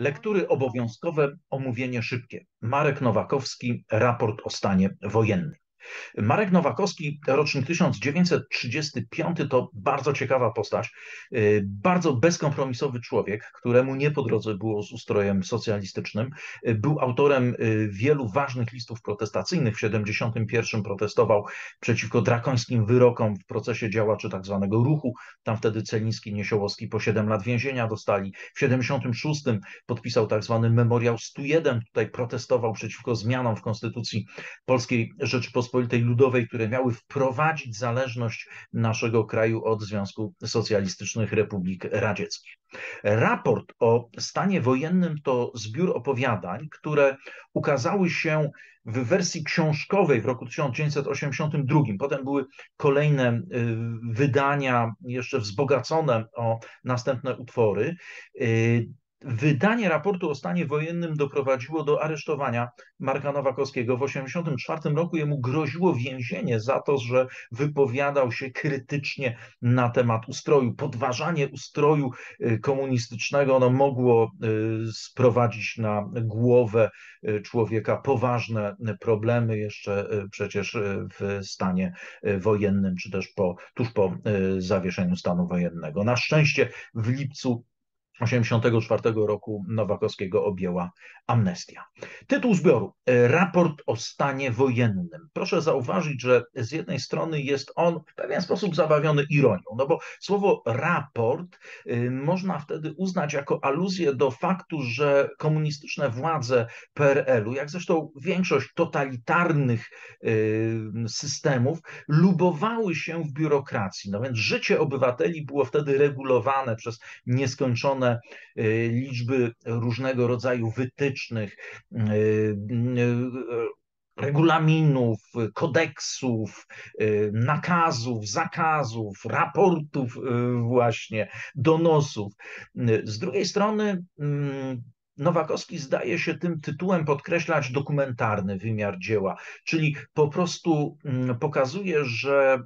Lektury obowiązkowe, omówienie szybkie. Marek Nowakowski, raport o stanie wojennym. Marek Nowakowski, rocznik 1935, to bardzo ciekawa postać, y, bardzo bezkompromisowy człowiek, któremu nie po drodze było z ustrojem socjalistycznym. Y, był autorem y, wielu ważnych listów protestacyjnych. W 1971 protestował przeciwko drakońskim wyrokom w procesie działaczy tak zwanego ruchu. Tam wtedy Celiński, Niesiołowski po 7 lat więzienia dostali. W 1976 podpisał tak zwany memoriał 101. Tutaj protestował przeciwko zmianom w konstytucji Polskiej Rzeczypospolitej Rzeczypospolitej Ludowej, które miały wprowadzić zależność naszego kraju od Związku Socjalistycznych Republik Radzieckich. Raport o stanie wojennym to zbiór opowiadań, które ukazały się w wersji książkowej w roku 1982. Potem były kolejne y, wydania, jeszcze wzbogacone o następne utwory. Wydanie raportu o stanie wojennym doprowadziło do aresztowania Marka Nowakowskiego. W 1984 roku jemu groziło więzienie za to, że wypowiadał się krytycznie na temat ustroju. Podważanie ustroju y, komunistycznego ono mogło y, sprowadzić na głowę y, człowieka poważne problemy jeszcze przecież w stanie wojennym, czy też po, tuż po zawieszeniu stanu wojennego. Na szczęście w lipcu 1984 roku Nowakowskiego objęła amnestia. Tytuł zbioru: e, Raport o stanie wojennym. Proszę zauważyć, że z jednej strony jest on w pewien sposób zabawiony ironią, no bo słowo raport e, można wtedy uznać jako aluzję do faktu, że komunistyczne władze PRL-u, jak zresztą większość totalitarnych e, systemów, lubowały się w biurokracji. No więc życie obywateli było wtedy regulowane przez nieskończone Y, liczby różnego rodzaju wytycznych, y, y, regulaminów, kodeksów, nakazów, zakazów, raportów, właśnie, donosów. Z drugiej strony, mm, Nowakowski zdaje się tym tytułem podkreślać dokumentarny wymiar dzieła, czyli po prostu mm, pokazuje, że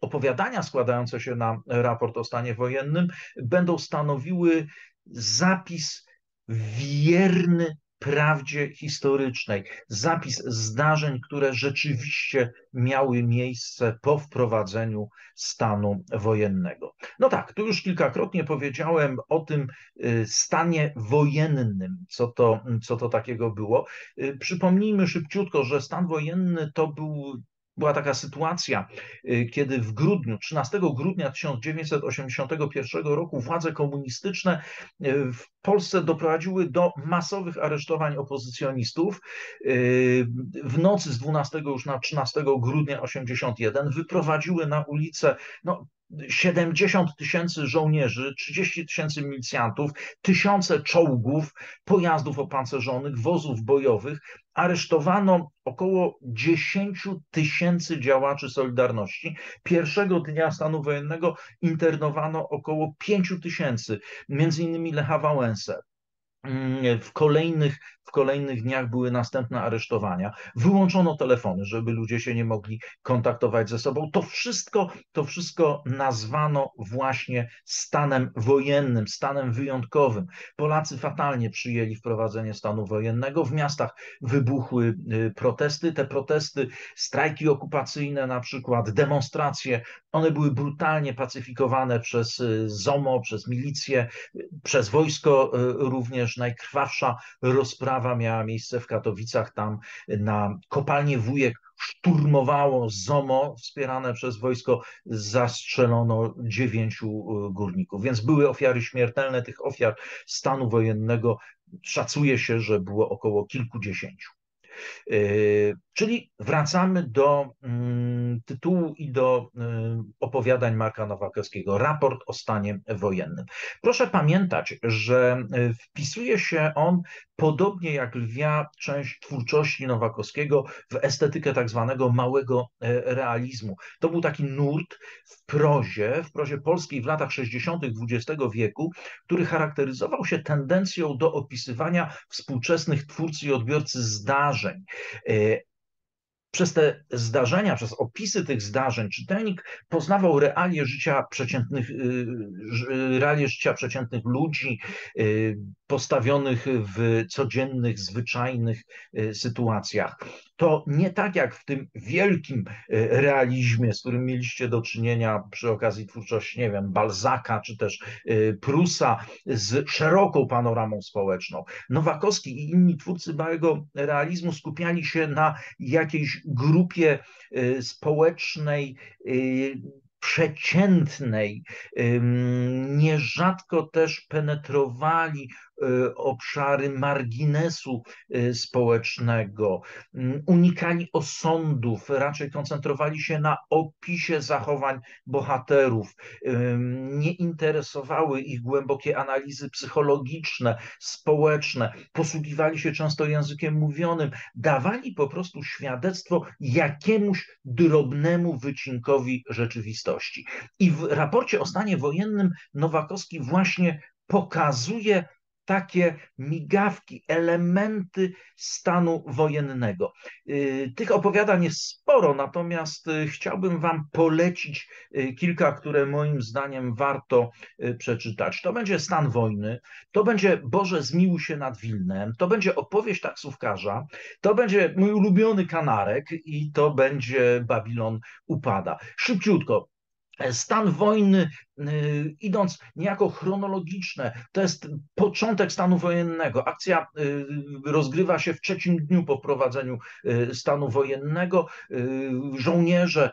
opowiadania składające się na raport o stanie wojennym będą stanowiły zapis wierny prawdzie historycznej, zapis zdarzeń, które rzeczywiście miały miejsce po wprowadzeniu stanu wojennego. No tak, tu już kilkakrotnie powiedziałem o tym y, stanie wojennym, co to, co to takiego było. Y, przypomnijmy szybciutko, że stan wojenny to był była taka sytuacja, y, kiedy w grudniu, 13 grudnia 1981 roku władze komunistyczne y, w Polsce doprowadziły do masowych aresztowań opozycjonistów. Y, w nocy z 12 już na 13 grudnia 81 wyprowadziły na ulicę no, 70 tysięcy żołnierzy, 30 tysięcy milicjantów, tysiące czołgów, pojazdów opancerzonych, wozów bojowych. Aresztowano około 10 tysięcy działaczy Solidarności. Pierwszego dnia stanu wojennego internowano około 5 tysięcy, między innymi Lecha Wałęsę. Mm, w kolejnych w kolejnych dniach były następne aresztowania. Wyłączono telefony, żeby ludzie się nie mogli kontaktować ze sobą. To wszystko, to wszystko nazwano właśnie stanem wojennym, stanem wyjątkowym. Polacy fatalnie przyjęli wprowadzenie stanu wojennego. W miastach wybuchły y, protesty. Te protesty, strajki okupacyjne, na przykład demonstracje, one były brutalnie pacyfikowane przez y, ZOMO, przez milicję, y, przez wojsko również. Najkrwawsza rozprawa wyprawa miała miejsce w Katowicach, tam na kopalnię Wujek szturmowało ZOMO wspierane przez wojsko, zastrzelono dziewięciu y, górników. Więc były ofiary śmiertelne, tych ofiar stanu wojennego szacuje się, że było około kilkudziesięciu. Y, czyli wracamy do mm, tytułu i do y, opowiadań Marka Nowakowskiego, raport o stanie wojennym. Proszę pamiętać, że wpisuje się on podobnie jak lwia część twórczości Nowakowskiego w estetykę tak zwanego małego e, realizmu. To był taki nurt w prozie, w prozie polskiej w latach 60. XX wieku, który charakteryzował się tendencją do opisywania współczesnych twórcy i odbiorcy zdarzeń. E, przez te zdarzenia, przez opisy tych zdarzeń, czytelnik poznawał realie życia przeciętnych, realie życia przeciętnych ludzi, postawionych w codziennych, zwyczajnych sytuacjach. To nie tak jak w tym wielkim realizmie, z którym mieliście do czynienia przy okazji twórczości, nie wiem, Balzaka czy też Prusa, z szeroką panoramą społeczną. Nowakowski i inni twórcy małego realizmu skupiali się na jakiejś grupie y, społecznej, przeciętnej, nierzadko też penetrowali obszary marginesu y, społecznego, mm, unikali osądów, raczej koncentrowali się na opisie zachowań bohaterów, nie interesowały ich głębokie analizy psychologiczne, społeczne, posługiwali się często językiem mówionym, dawali po prostu świadectwo jakiemuś drobnemu wycinkowi rzeczywistości. I w raporcie o stanie wojennym Nowakowski właśnie pokazuje takie migawki, elementy stanu wojennego. Y, tych opowiadań jest sporo, natomiast y, chciałbym Wam polecić y, kilka, które moim zdaniem warto przeczytać. To będzie stan wojny, to będzie Boże zmiłuj się nad Wilnem, to będzie opowieść taksówkarza, to będzie mój ulubiony kanarek i to będzie Babilon upada. Szybciutko, Stan wojny idąc niejako chronologiczne, to jest początek stanu wojennego. Akcja y, rozgrywa się w trzecim dniu po wprowadzeniu y, stanu wojennego. Żołnierze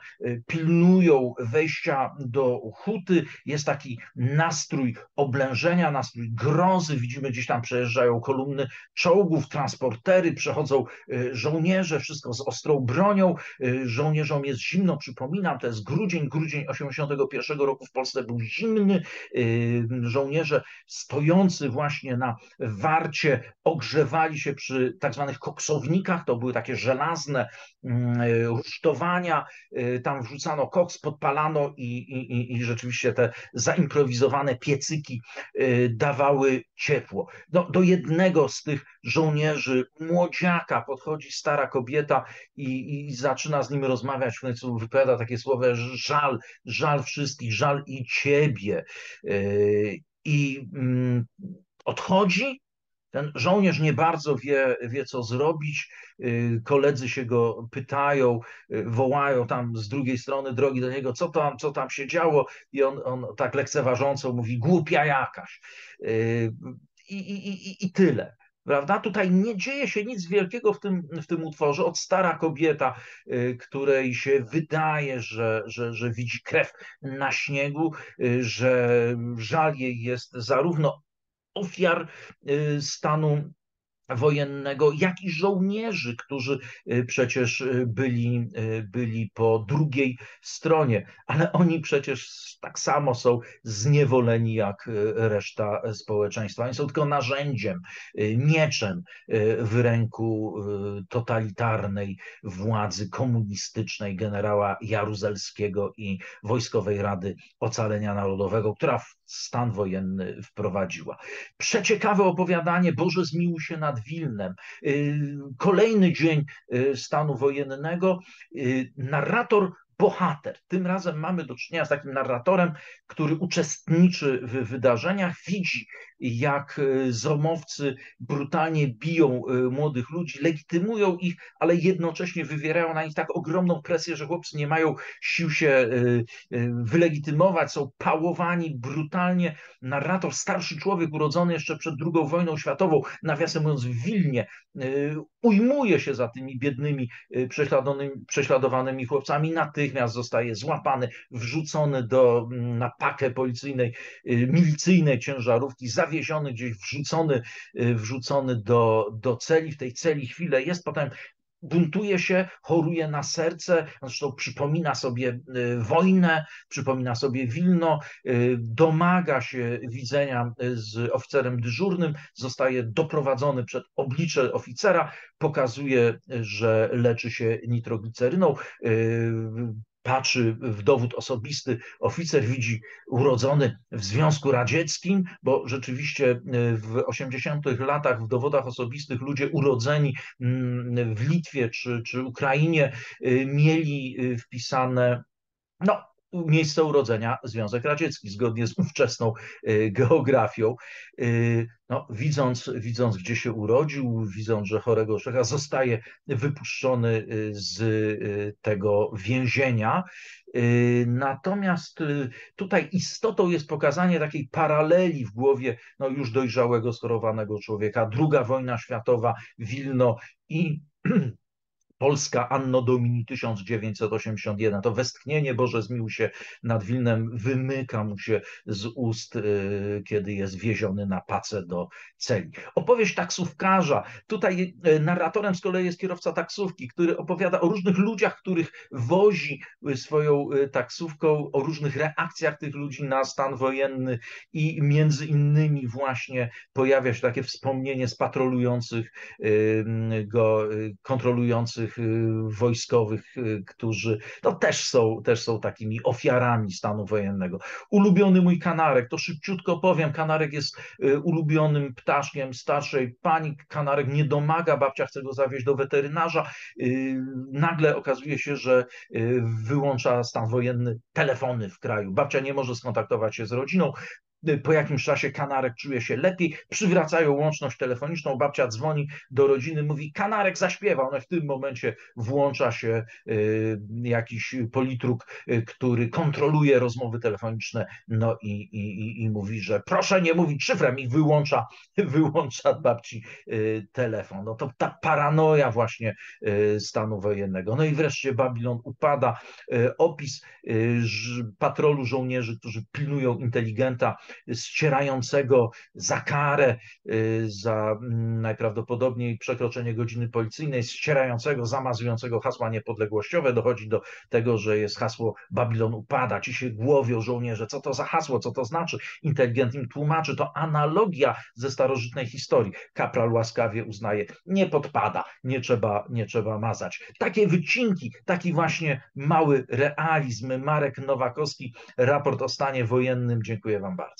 pilnują wejścia do huty. Jest taki nastrój oblężenia, nastrój grozy. Widzimy gdzieś tam przejeżdżają kolumny czołgów, transportery, przechodzą żołnierze, wszystko z ostrą bronią. Żołnierzom jest zimno, przypominam, to jest grudzień, grudzień 81 roku w Polsce był zimny. Y, żołnierze stojący właśnie na warcie ogrzewali się przy tak zwanych koksownikach, to były takie żelazne mm, rusztowania, y, tam wrzucano koks, podpalano i, i, i rzeczywiście te zaimprowizowane piecyki y, dawały ciepło. No, do jednego z tych żołnierzy, młodziaka, podchodzi stara kobieta i, i zaczyna z nim rozmawiać, w końcu wypowiada takie słowa, żal, żal wszystkich, żal i ciebie. Yy, I mm, odchodzi, ten żołnierz nie bardzo wie, wie, co zrobić. Yy, koledzy się go pytają, yy, wołają tam z drugiej strony drogi do niego, co tam, co tam się działo, i on, on tak lekceważąco mówi: głupia jakaś. I, i, i, i tyle. Prawda? Tutaj nie dzieje się nic wielkiego w tym, w tym utworze. Od stara kobieta, y, której się wydaje, że, że, że widzi krew na śniegu, y, że żal jej jest zarówno ofiar y, stanu wojennego, jak i żołnierzy, którzy y, przecież y, byli, y, byli po drugiej stronie, ale oni przecież tak samo są zniewoleni jak reszta społeczeństwa. Oni są tylko narzędziem, mieczem w ręku totalitarnej władzy komunistycznej generała Jaruzelskiego i Wojskowej Rady Ocalenia Narodowego, która stan wojenny wprowadziła. Przeciekawe opowiadanie, Boże zmiłuj się nad Wilnem. Y, kolejny dzień y, stanu wojennego. Y, narrator bohater. Tym razem mamy do czynienia z takim narratorem, który uczestniczy w wydarzeniach, widzi, jak e, zomowcy brutalnie biją e, młodych ludzi, legitymują ich, ale jednocześnie wywierają na nich tak ogromną presję, że chłopcy nie mają sił się e, wylegitymować, są pałowani brutalnie. Narrator, starszy człowiek urodzony jeszcze przed II wojną światową, nawiasem mówiąc w Wilnie, ujmuje się za tymi biednymi, prześladowanymi chłopcami, natychmiast zostaje złapany, wrzucony do, na pakę policyjnej, milicyjnej ciężarówki, zawieziony gdzieś, wrzucony, y, wrzucony do, do celi. W tej celi chwilę jest, potem buntuje się, choruje na serce, zresztą przypomina sobie y, wojnę, przypomina sobie Wilno, y, domaga się widzenia z oficerem dyżurnym, zostaje doprowadzony przed oblicze oficera, pokazuje, że leczy się nitrogliceryną, patrzy w dowód osobisty, oficer widzi urodzony w Związku Radzieckim, bo rzeczywiście w 80 latach w dowodach osobistych ludzie urodzeni mm, w Litwie czy, czy Ukrainie mieli wpisane no, miejsce urodzenia Związek Radziecki, zgodnie z ówczesną y, geografią. Y, no, widząc, widząc, gdzie się urodził, widząc, że chorego Czecha zostaje wypuszczony y, z tego więzienia. Natomiast tutaj istotą jest pokazanie takiej paraleli w głowie no, już dojrzałego, schorowanego człowieka. Druga wojna światowa, Wilno i Polska Anno Domini 1981. To westchnienie Boże zmił się nad Wilnem wymyka mu się z ust, y, kiedy jest wieziony na pacę do celi. Opowieść taksówkarza. Tutaj y, narratorem z kolei jest kierowca taksówki, który opowiada o różnych ludziach, których wozi y, swoją taksówką, o różnych reakcjach tych ludzi na stan wojenny i między innymi właśnie pojawia się takie wspomnienie z patrolujących go, kontrolujących y, wojskowych, y, którzy no, też, są, też są takimi ofiarami stanu wojennego. Ulubiony mój kanarek, to szybciutko powiem, kanarek jest y, ulubionym ptaszkiem starszej pani, kanarek nie domaga, babcia chce go zawieźć do weterynarza, nagle okazuje się, że wyłącza stan wojenny telefony w kraju. Babcia nie może skontaktować się z rodziną, po jakimś czasie kanarek czuje się lepiej, przywracają łączność telefoniczną, babcia dzwoni do rodziny, mówi kanarek zaśpiewał, no w tym momencie włącza się y, jakiś politruk, y, który kontroluje rozmowy telefoniczne, no i, i, i mówi, że proszę nie mówić szyfrem i wyłącza, wyłącza babci y, telefon. No to ta paranoja właśnie stanu wojennego. No i wreszcie Babilon upada. Opis patrolu żołnierzy, którzy pilnują inteligenta, ścierającego za karę, y, za mm, najprawdopodobniej przekroczenie godziny policyjnej, ścierającego, zamazującego hasła niepodległościowe. Dochodzi do tego, że jest hasło Babilon upada. Ci się głowią żołnierze, co to za hasło, co to znaczy. Inteligent im tłumaczy, to analogia ze starożytnej historii. Kapral łaskawie uznaje, nie podpada, nie trzeba, nie trzeba mazać. Takie wycinki, taki właśnie mały realizm. Marek Nowakowski, raport o stanie wojennym. Dziękuję Wam bardzo.